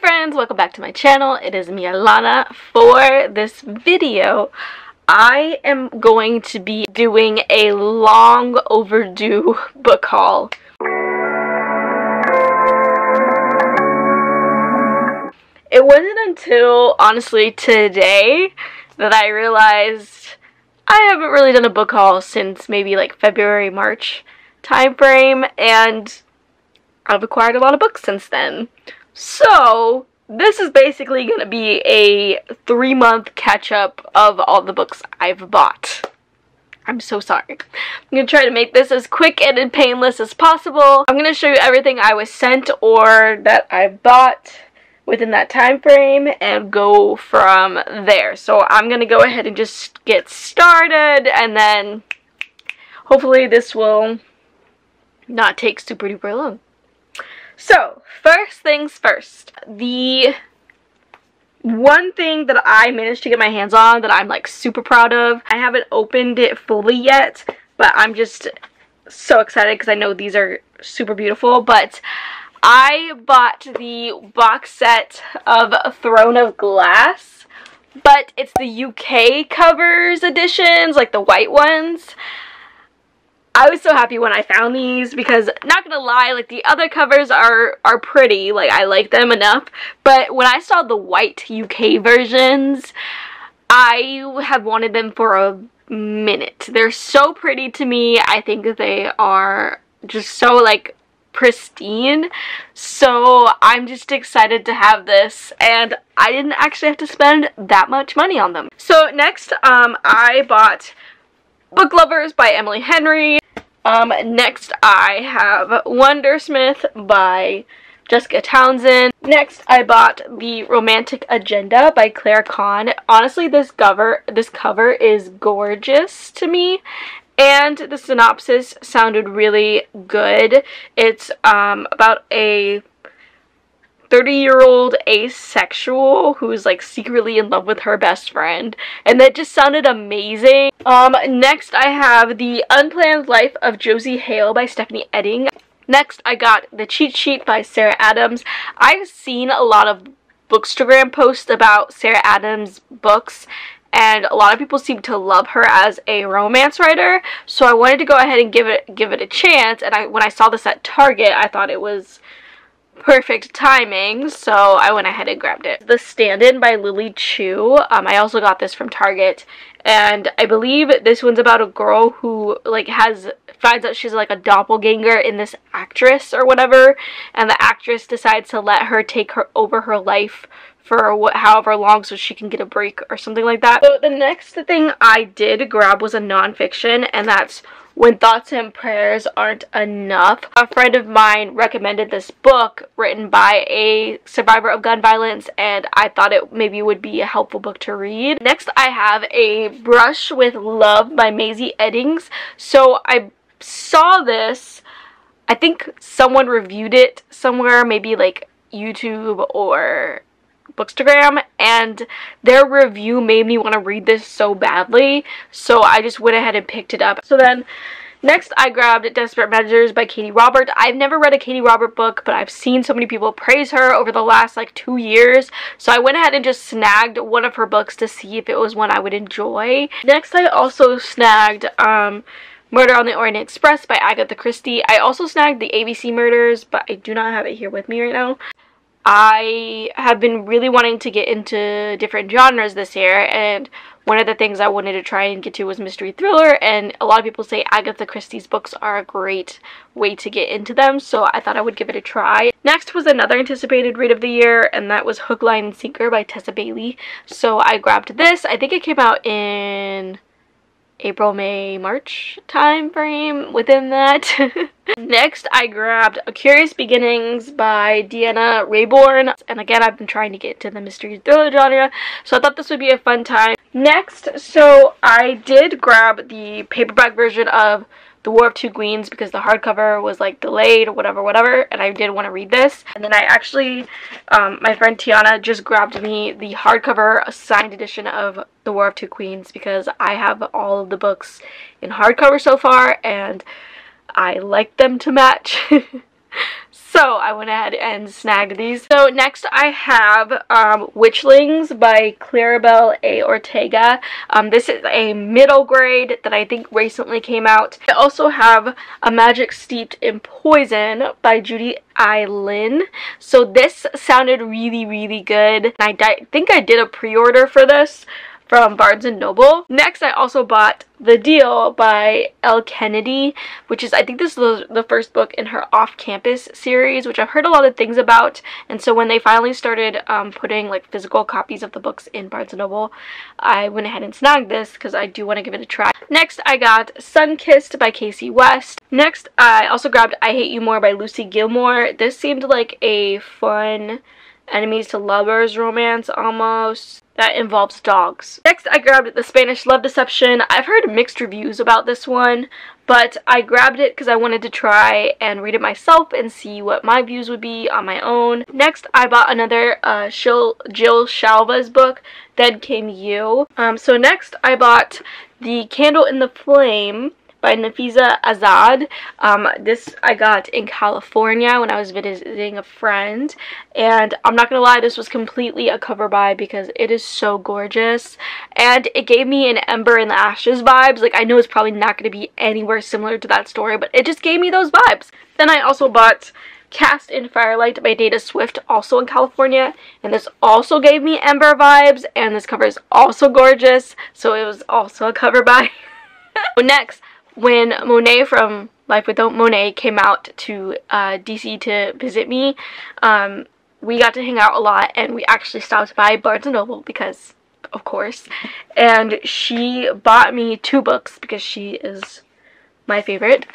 Friends, welcome back to my channel. It is me, Alana. For this video, I am going to be doing a long overdue book haul. It wasn't until, honestly, today that I realized I haven't really done a book haul since maybe like February, March time frame, and I've acquired a lot of books since then. So, this is basically going to be a three month catch up of all the books I've bought. I'm so sorry. I'm going to try to make this as quick and painless as possible. I'm going to show you everything I was sent or that I bought within that time frame and go from there. So I'm going to go ahead and just get started and then hopefully this will not take super duper long. So, first things first. The one thing that I managed to get my hands on that I'm like super proud of. I haven't opened it fully yet, but I'm just so excited because I know these are super beautiful. But I bought the box set of Throne of Glass, but it's the UK covers editions, like the white ones. I was so happy when I found these because not gonna lie like the other covers are are pretty. Like I like them enough. But when I saw the white UK versions I have wanted them for a minute. They're so pretty to me. I think they are just so like pristine. So I'm just excited to have this. And I didn't actually have to spend that much money on them. So next um I bought Book Lovers by Emily Henry um, next I have Wundersmith by Jessica Townsend. Next, I bought The Romantic Agenda by Claire Kann. Honestly, this cover, this cover is gorgeous to me. And the synopsis sounded really good. It's um, about a 30 year old asexual who's like secretly in love with her best friend and that just sounded amazing. Um next i have the unplanned life of josie hale by stephanie eding. Next i got the cheat sheet by sarah adams. I've seen a lot of bookstagram posts about sarah adams books and a lot of people seem to love her as a romance writer so i wanted to go ahead and give it give it a chance and i when i saw this at target i thought it was perfect timing, so I went ahead and grabbed it. The Stand-In by Lily Chu. Um, I also got this from Target, and I believe this one's about a girl who like has finds out she's like a doppelganger in this actress or whatever, and the actress decides to let her take her over her life for what, however long so she can get a break or something like that. So the next thing I did grab was a nonfiction, and that's when thoughts and prayers aren't enough. A friend of mine recommended this book written by a survivor of gun violence and I thought it maybe would be a helpful book to read. Next I have a Brush with Love by Mazey Eddings. So I saw this, I think someone reviewed it somewhere, maybe like YouTube or Bookstagram and their review made me want to read this so badly so I just went ahead and picked it up. So then next I grabbed Desperate Measures by Katee Robert. I've never read a Katee Robert book but I've seen so many people praise her over the last like two years so I went ahead and just snagged one of her books to see if it was one I would enjoy. Next I also snagged um, Murder on the Orient Express by Agatha Christie. I also snagged the ABC Murders, but I do not have it here with me right now. I have been really wanting to get into different genres this year and one of the things I wanted to try and get to was mystery thriller and a lot of people say Agatha Christie's books are a great way to get into them so I thought I would give it a try. Next was another anticipated read of the year and that was Hook, Line, and Sinker by Tessa Bailey. So I grabbed this. I think it came out in April, May, March time frame within that. Next, I grabbed A Curious Beginnings by Deanna Raybourn. And again, I've been trying to get into the mystery thriller genre, so I thought this would be a fun time. Next, so I did grab the paperback version of the War of Two Queens because the hardcover was like delayed or whatever, whatever, and I did want to read this. And then I actually, um, my friend Tiana just grabbed me the hardcover signed edition of the War of Two Queens because I have all of the books in hardcover so far and I like them to match. So I went ahead and snagged these. So next I have um, Witchlings by Claribel A. Ortega. Um, this is a middle grade that I think recently came out. I also have A Magic Steeped in Poison by Judy I. Lin. So this sounded really, really good. I think I did a pre-order for this from Barnes & Noble. Next, I also bought The Deal by Elle Kennedy, which is, I think this is the first book in her off-campus series, which I've heard a lot of things about. And so when they finally started um, putting like physical copies of the books in Barnes & Noble, I went ahead and snagged this because I do want to give it a try. Next, I got Sunkissed by Kasie West. Next, I also grabbed I Hate You More by Lucy Gilmore. This seemed like a fun enemies to lovers romance almost that involves dogs. Next, I grabbed The Spanish Love Deception. I've heard mixed reviews about this one, but I grabbed it because I wanted to try and read it myself and see what my views would be on my own. Next, I bought another uh, Jill, Shalvis' book, Then Came You. Um, so next, I bought The Candle in the Flame by Nafiza Azad. Um, this I got in California when I was visiting a friend. And I'm not going to lie, this was completely a cover buy because it is so gorgeous. And it gave me an Ember in the Ashes vibes. Like, I know it's probably not going to be anywhere similar to that story, but it just gave me those vibes. Then I also bought Cast in Firelight by Dana Swift, also in California. And this also gave me Ember vibes, and this cover is also gorgeous, so it was also a cover buy. Next, when Monet from Life Without Monet came out to uh, DC to visit me, um, we got to hang out a lot and we actually stopped by Barnes & Noble because, of course, and she bought me two books because she is my favorite.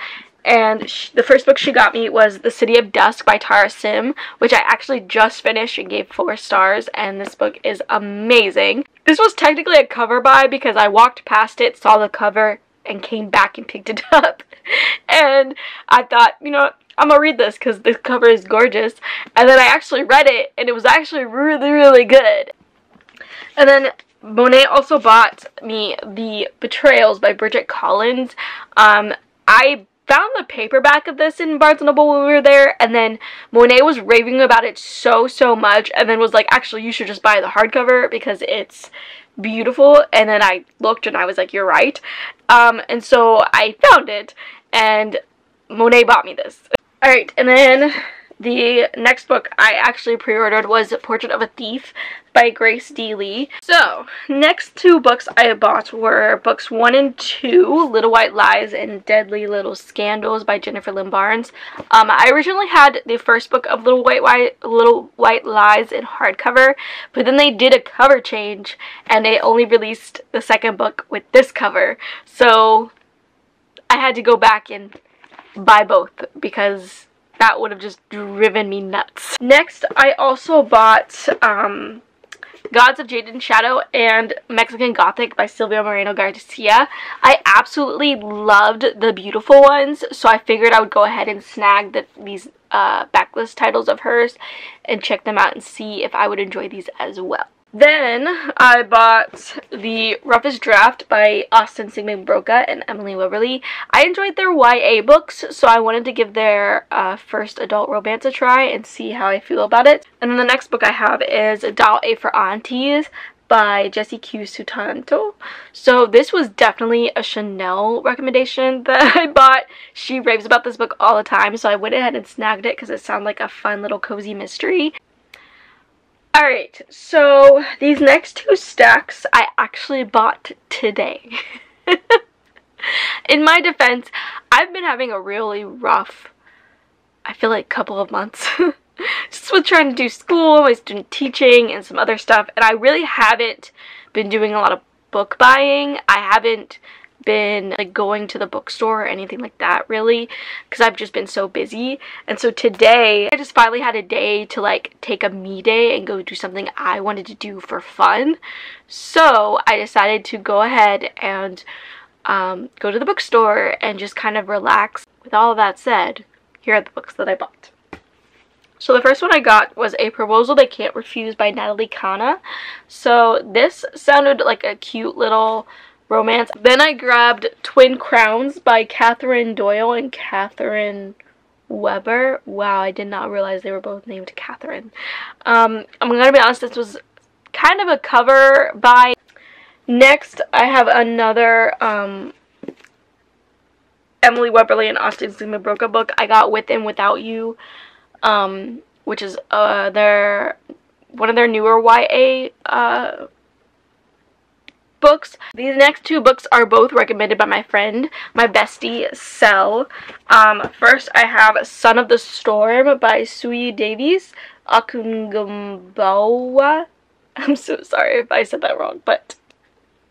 And she, the first book she got me was The City of Dusk by Tara Sim, which I actually just finished and gave four stars, and this book is amazing. This was technically a cover buy because I walked past it, saw the cover, and came back and picked it up. and I thought, you know, I'm gonna read this because this cover is gorgeous. And then I actually read it and it was actually really, really good. And then Monet also bought me The Betrayals by Bridget Collins. Um, I found the paperback of this in Barnes & Noble when we were there, and then Monet was raving about it so, so much, and then was like, actually, you should just buy the hardcover because it's beautiful and then I looked and I was like you're right. Um and so I found it and Monet bought me this. Alright and then the next book I actually pre-ordered was Portrait of a Thief by Grace D. Li. So, next two books I bought were books 1 and 2, Little White Lies and Deadly Little Scandals by Jennifer Lynn Barnes. Um, I originally had the first book of Little White, White, Little White Lies in hardcover, but then they did a cover change and they only released the second book with this cover. So, I had to go back and buy both because that would have just driven me nuts. Next, I also bought um, Gods of Jade and Shadow and Mexican Gothic by Silvia Moreno Garcia. I absolutely loved the beautiful ones, so I figured I would go ahead and snag the, these uh, backlist titles of hers and check them out and see if I would enjoy these as well. Then I bought the Roughest Draft by Austin Siegemund-Broka and Emily Wibberley. I enjoyed their YA books, so I wanted to give their uh, first adult romance a try and see how I feel about it. And then the next book I have is Dial A for Aunties by Jesse Q Sutanto. So this was definitely a Chanel recommendation that I bought. She raves about this book all the time, so I went ahead and snagged it because it sounded like a fun little cozy mystery. Alright, so these next two stacks I actually bought today. In my defense, I've been having a really rough, I feel like, couple of months. Just with trying to do school, my student teaching, and some other stuff. And I really haven't been doing a lot of book buying. I haven't been like going to the bookstore or anything like that really because I've just been so busy. And so today I just finally had a day to like take a me day and go do something I wanted to do for fun. So I decided to go ahead and um, go to the bookstore and just kind of relax. With all that said here are the books that I bought. So the first one I got was A Proposal They Can't Refuse by Natalie Caña. So this sounded like a cute little romance. Then I grabbed Twin Crowns by Catherine Doyle and Katherine Webber. Wow, I did not realize they were both named Catherine. Um, I'm gonna be honest, this was kind of a cover buy. Next, I have another um, Emily Wibberley and Austin Sima book. I got With and Without You, um, which is uh, their one of their newer YA uh, books. These next two books are both recommended by my friend, my bestie, Cell. Um, first, I have Son of the Storm by Sui Davies Akungambawa. I'm so sorry if I said that wrong, but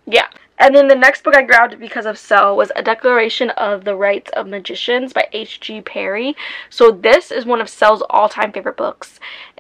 yeah. And then the next book I grabbed because of Cell was A Declaration of the Rights of Magicians by H.G. Parry. So this is one of Cell's all-time favorite books.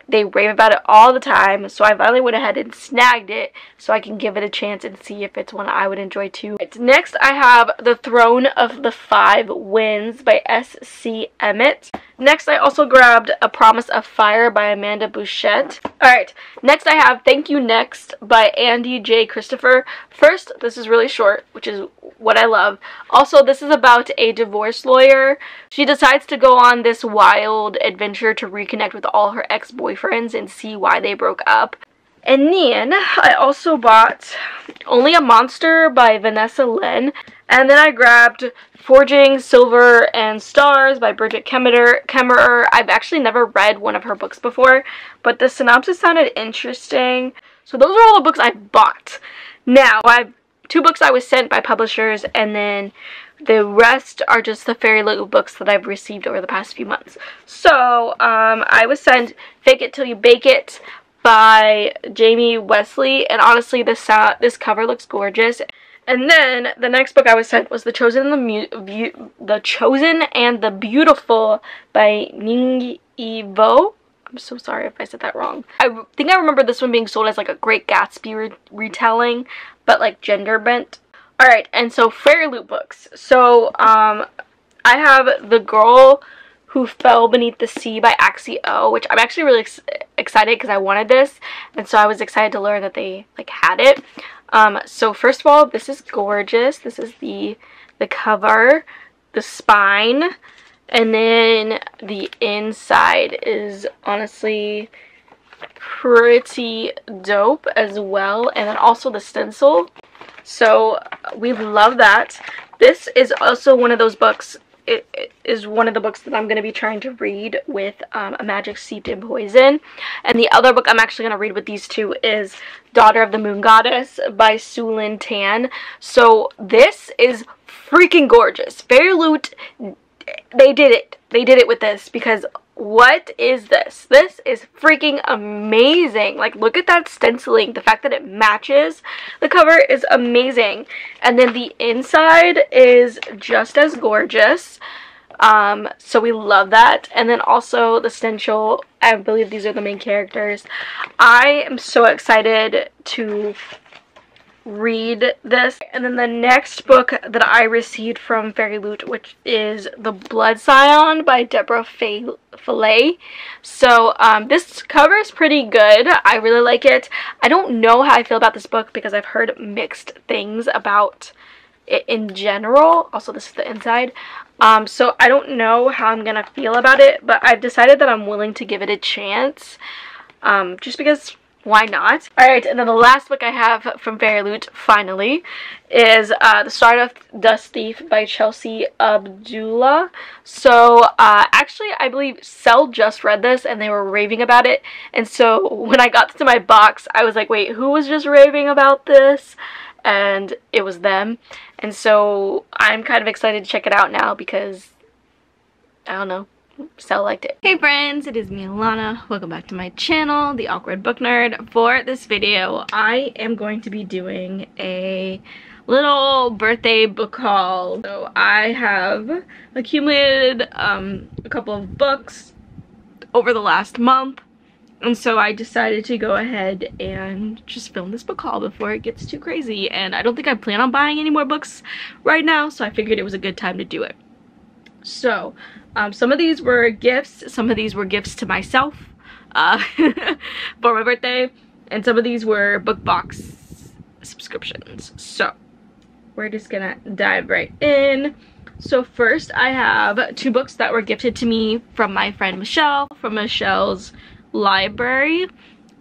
They rave about it all the time, so I finally went ahead and snagged it so I can give it a chance and see if it's one I would enjoy too. Next, I have The Throne of the Five Winds by S.C. Emmett. Next, I also grabbed A Promise of Fire by Amanda Bouchet. Alright, next I have Thank You Next by Andie J. Christopher. First, this is really short, which is what I love. Also, this is about a divorce lawyer. She decides to go on this wild adventure to reconnect with all her ex-boyfriends and see why they broke up. And then I also bought Only a Monster by Vanessa Len. And then I grabbed Forging Silver and Stars by Brigid Kemmerer. I've actually never read one of her books before, but the synopsis sounded interesting. So those are all the books I bought. Now, I have two books I was sent by publishers, and then the rest are just the FairyLoot books that I've received over the past few months. So, um, I was sent Fake It Till You Bake It by Jamie Wesley, and honestly, this, this cover looks gorgeous. And then the next book I was sent was The Chosen and the, the Chosen and the Beautiful by Ning Evo. I'm so sorry if I said that wrong. I think I remember this one being sold as like a Great Gatsby re retelling, but like gender bent. Alright, and so FairyLoot books. So, um, I have The Girl Who Fell Beneath the Sea by Axie O, which I'm actually really ex excited because I wanted this, and so I was excited to learn that they like had it. Um, so first of all, this is gorgeous. This is the, the cover, the spine, and then the inside is honestly pretty dope as well. And then also the stencil. So we love that. This is also one of those books it, it is one of the books that I'm going to be trying to read with um, A Magic Seeped in Poison. And the other book I'm actually going to read with these two is Daughter of the Moon Goddess by Sue Tan. So this is freaking gorgeous. FairyLoot, they did it. They did it with this because what is this? This is freaking amazing. Like, look at that stenciling. The fact that it matches the cover is amazing. And then the inside is just as gorgeous. Um, so we love that. And then also the stencil, I believe these are the main characters. I am so excited to read this. And then the next book that I received from Fairy Loot, which is The Blood Scion by Deborah Falaye. So um, this cover is pretty good. I really like it. I don't know how I feel about this book because I've heard mixed things about it in general. Also, this is the inside. Um, so I don't know how I'm going to feel about it, but I've decided that I'm willing to give it a chance. Um, just because why not? Alright, and then the last book I have from FairyLoot, finally, is uh, The Stardust Dust Thief by Chelsea Abdullah. So, uh, actually, I believe Cell just read this and they were raving about it. And so, when I got to my box, I was like, wait, who was just raving about this? And it was them. And so, I'm kind of excited to check it out now because, I don't know, so liked it. Hey friends, it is me Alana. Welcome back to my channel, The Awkward Book Nerd. For this video, I am going to be doing a little birthday book haul. So I have accumulated um, a couple of books over the last month. And so I decided to go ahead and just film this book haul before it gets too crazy. And I don't think I plan on buying any more books right now, so I figured it was a good time to do it. So, um, some of these were gifts, some of these were gifts to myself uh, for my birthday, and some of these were book box subscriptions. So, we're just gonna dive right in. So first I have two books that were gifted to me from my friend Michelle from Michelle's library.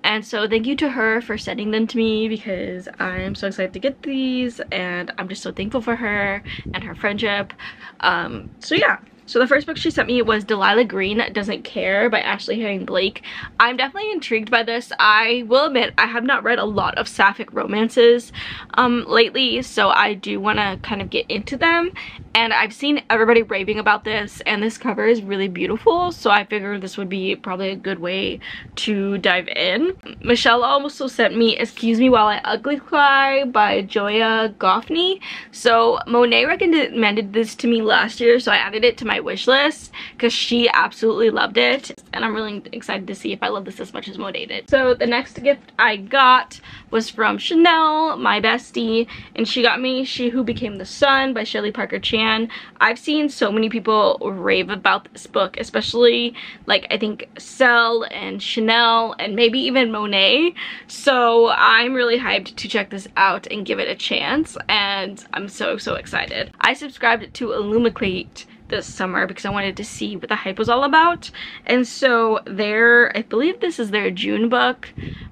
And so thank you to her for sending them to me because I'm so excited to get these and I'm just so thankful for her and her friendship. Um, so yeah, so the first book she sent me was Delilah Green Doesn't Care by Ashley Herring Blake. I'm definitely intrigued by this. I will admit I have not read a lot of sapphic romances um, lately, so I do want to kind of get into them. And I've seen everybody raving about this, and this cover is really beautiful, so I figured this would be probably a good way to dive in. Michelle also sent me Excuse Me While I Ugly Cry by Joya Goffney. So Monet recommended this to me last year, so I added it to my wish list because she absolutely loved it and I'm really excited to see if I love this as much as Mo did. So the next gift I got was from Chanel, my bestie, and she got me She Who Became the Sun by Shelley Parker Chan. I've seen so many people rave about this book, especially like I think Cell and Chanel and maybe even Monet. So I'm really hyped to check this out and give it a chance and I'm so so excited. I subscribed to Illumicrate this summer because I wanted to see what the hype was all about. And so their, I believe this is their June book,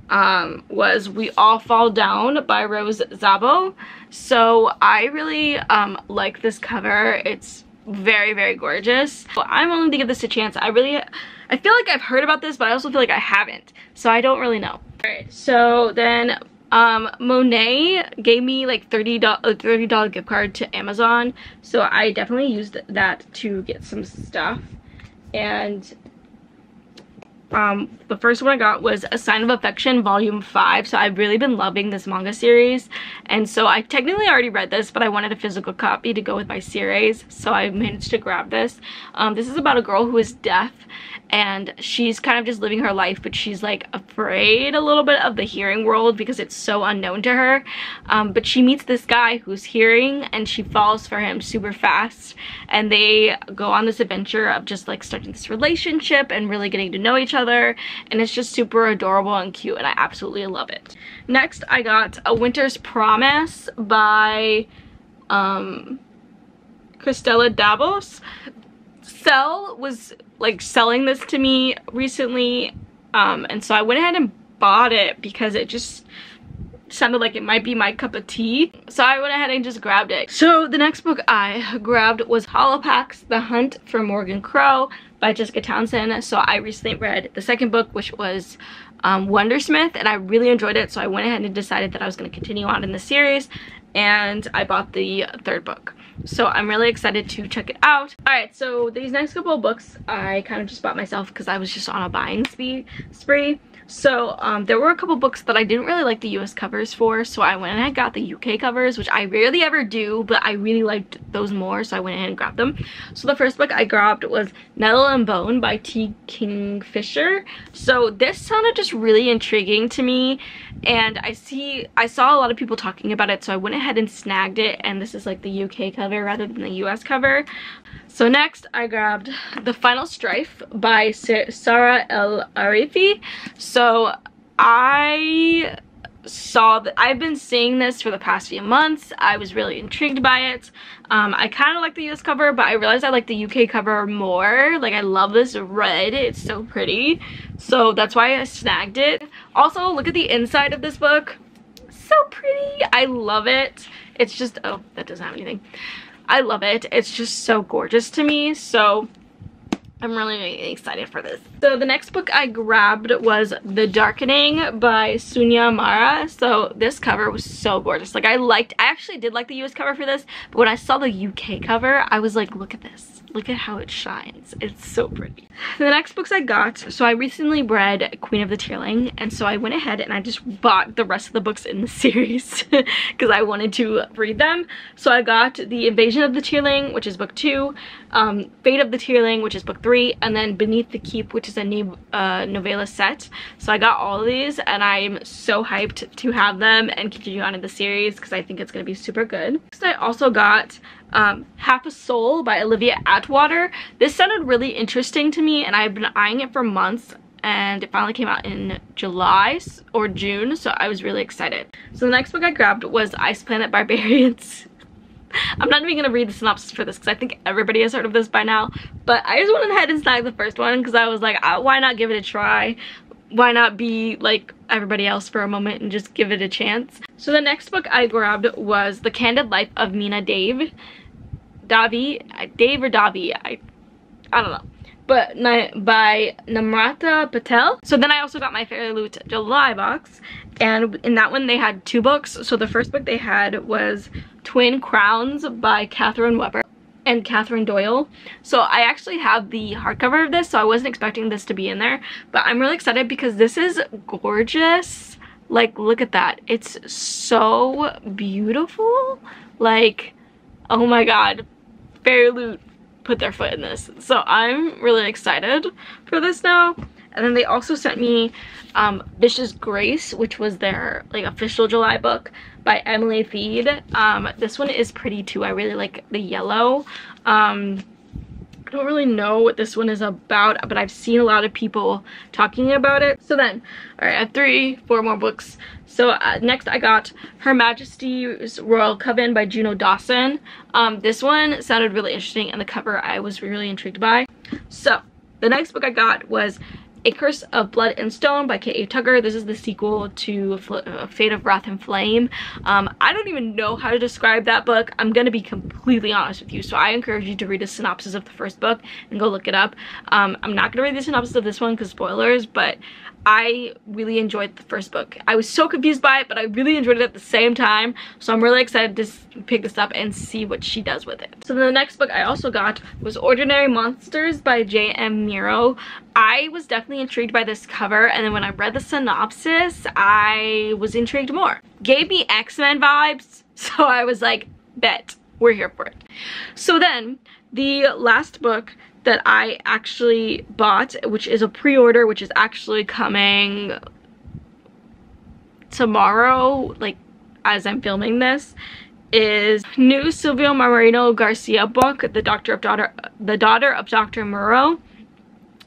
um, was We All Fall Down by Rose Szabo. So I really um, like this cover. It's very, very gorgeous. I'm willing to give this a chance. I really, I feel like I've heard about this, but I also feel like I haven't. So I don't really know. Alright, so then um, Monet gave me like $30, a $30 gift card to Amazon. So I definitely used that to get some stuff. And um, the first one I got was A Sign of Affection Volume 5. So I've really been loving this manga series. And so I technically already read this, but I wanted a physical copy to go with my series. So I managed to grab this. Um, this is about a girl who is deaf and she's kind of just living her life but she's like afraid a little bit of the hearing world because it's so unknown to her um, but she meets this guy who's hearing and she falls for him super fast and they go on this adventure of just like starting this relationship and really getting to know each other and it's just super adorable and cute and I absolutely love it. Next I got A Winter's Promise by um, Christelle Dabos. Cell was like selling this to me recently um, and so I went ahead and bought it because it just sounded like it might be my cup of tea. So I went ahead and just grabbed it. So the next book I grabbed was Hollowpox, The Hunt for Morgan Crow by Jessica Townsend. So I recently read the second book, which was um, Wundersmith, and I really enjoyed it. So I went ahead and decided that I was going to continue on in the series, and I bought the third book. So I'm really excited to check it out. Alright, so these next couple of books I kind of just bought myself because I was just on a buying spree. So um, there were a couple books that I didn't really like the US covers for, so I went and I got the UK covers, which I rarely ever do, but I really liked those more, so I went ahead and grabbed them. So the first book I grabbed was Nettle and Bone by T. Kingfisher. So this sounded just really intriguing to me, and I see, I saw a lot of people talking about it, so I went ahead and snagged it, and this is like the UK cover rather than the US cover. So next I grabbed The Final Strife by Sara El Arifi. So I saw that I've been seeing this for the past few months. I was really intrigued by it. Um, I kind of like the US cover, but I realized I like the UK cover more. Like I love this red. It's so pretty. So that's why I snagged it. Also, look at the inside of this book. So pretty. I love it. It's just, oh, that doesn't have anything. I love it. It's just so gorgeous to me. So I'm really excited for this. So the next book I grabbed was The Darkening by Sunya Mara. So this cover was so gorgeous. Like I liked, I actually did like the US cover for this, but when I saw the UK cover, I was like, look at this look at how it shines. It's so pretty. The next books i got so i recently read queen of the tearling and so i went ahead and i just bought the rest of the books in the series because i wanted to read them. So i got the invasion of the tearling which is book two um, fate of the tearling which is book three and then beneath the keep which is a new uh, novella set. So i got all of these and i'm so hyped to have them and continue on in the series because i think it's going to be super good. I also got um, Half a Soul by Olivia Atwater. This sounded really interesting to me and I've been eyeing it for months and it finally came out in July or June so I was really excited. So the next book I grabbed was Ice Planet Barbarians I'm not even gonna read the synopsis for this because I think everybody has heard of this by now. But I just went ahead and snagged the first one because I was like, why not give it a try? Why not be like everybody else for a moment and just give it a chance? So the next book I grabbed was The Candid Life of Meena Dave. Davi, Dave or Davi, I, I don't know but by Namrata Patel. So then I also got my Fairy Loot July box and in that one they had two books. So the first book they had was Twin Crowns by Katherine Webber and Catherine Doyle. So I actually have the hardcover of this, so I wasn't expecting this to be in there. But I'm really excited because this is gorgeous. Like, look at that. It's so beautiful. Like, oh my god. Fairy put their foot in this. So I'm really excited for this now. And then they also sent me um, Vicious Grace, which was their like official July book by Emily Thiede. Um, this one is pretty too. I really like the yellow. Um, I don't really know what this one is about, but I've seen a lot of people talking about it. So then, all right, I have three, four more books. So uh, next I got Her Majesty's Royal Coven by Juno Dawson. Um, this one sounded really interesting and the cover I was really intrigued by. So the next book I got was a Curse of Blood and Stone by K.A. Tucker. This is the sequel to uh, Fate of Wrath and Flame. Um, I don't even know how to describe that book. I'm going to be completely honest with you. So I encourage you to read a synopsis of the first book and go look it up. Um, I'm not going to read the synopsis of this one because spoilers, but I really enjoyed the first book. I was so confused by it, but I really enjoyed it at the same time. So I'm really excited to pick this up and see what she does with it. So the next book I also got was Ordinary Monsters by J.M. Miro. I was definitely intrigued by this cover, and then when I read the synopsis, I was intrigued more. Gave me X-Men vibes, so I was like, bet, we're here for it. So then, the last book that I actually bought, which is a pre-order, which is actually coming tomorrow, like as I'm filming this, is new Silvia Moreno Garcia book, The Doctor of Daughter The Daughter of Dr. Moreau.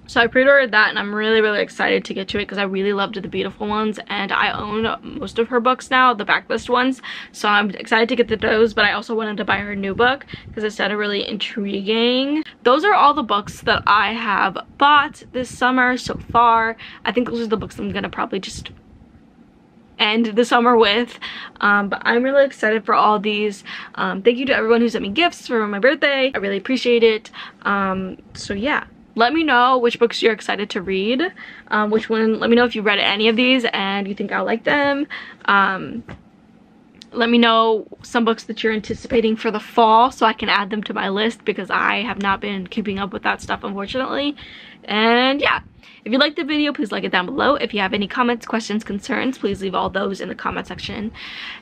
So I pre-ordered that and I'm really, really excited to get to it because I really loved the beautiful ones and I own most of her books now, the backlist ones. So I'm excited to get to those, but I also wanted to buy her new book because it sounded really intriguing. Those are all the books that I have bought this summer so far. I think those are the books I'm going to probably just end the summer with um, but i'm really excited for all these um, thank you to everyone who sent me gifts for my birthday i really appreciate it um, so yeah let me know which books you're excited to read um, which one let me know if you read any of these and you think i'll like them. Um, let me know some books that you're anticipating for the fall so I can add them to my list because I have not been keeping up with that stuff unfortunately. And yeah, if you liked the video, please like it down below. If you have any comments, questions, concerns, please leave all those in the comment section.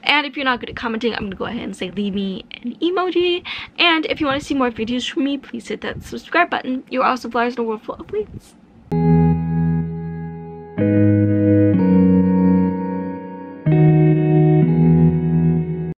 And if you're not good at commenting, I'm going to go ahead and say leave me an emoji. And if you want to see more videos from me, please hit that subscribe button. You are also flowers in a world full of weeds.